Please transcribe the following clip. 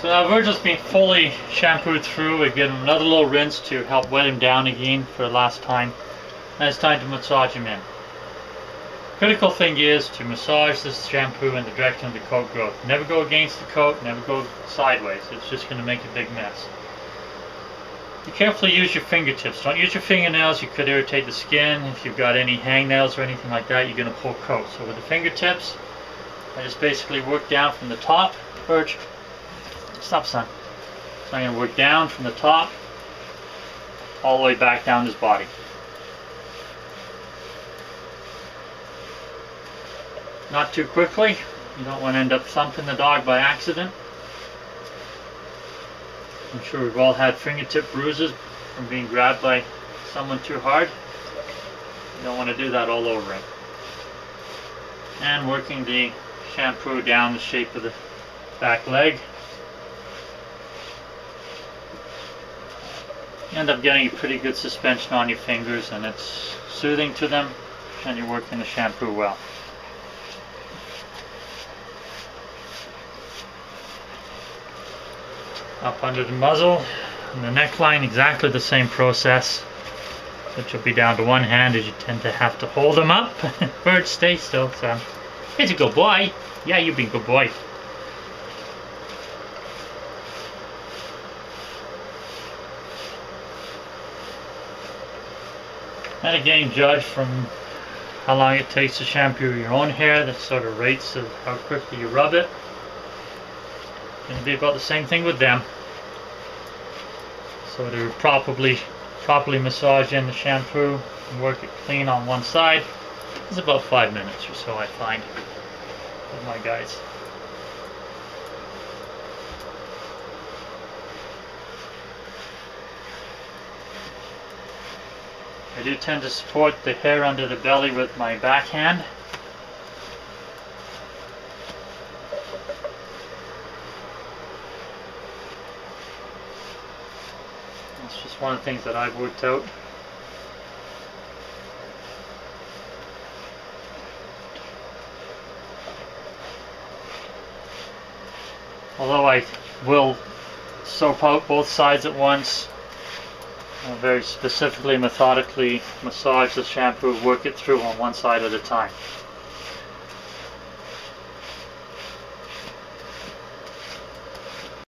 So now Virgil's been fully shampooed through. We give him another little rinse to help wet him down again for the last time. And it's time to massage him in. Critical thing is to massage this shampoo in the direction of the coat growth. Never go against the coat, never go sideways. It's just going to make a big mess. Be carefully use your fingertips. Don't use your fingernails, you could irritate the skin. If you've got any hangnails or anything like that, you're going to pull coat. So with the fingertips, I just basically work down from the top. Stop son. So I'm going to work down from the top all the way back down his body. Not too quickly. You don't want to end up thumping the dog by accident. I'm sure we've all had fingertip bruises from being grabbed by someone too hard. You don't want to do that all over him. And working the shampoo down the shape of the back leg. You end up getting a pretty good suspension on your fingers and it's soothing to them and you're working the shampoo well. up under the muzzle and the neckline exactly the same process. Which will be down to one hand as you tend to have to hold them up. Bird stay still so. It's a good boy. Yeah you've been good boy and again judge from how long it takes to shampoo your own hair that sort of rates of how quickly you rub it to be about the same thing with them. So to properly, properly massage in the shampoo and work it clean on one side is about five minutes or so I find with my guys. I do tend to support the hair under the belly with my backhand. It's just one of the things that I've worked out. Although I will soap out both sides at once, Very specifically, methodically massage the shampoo, work it through on one side at a time.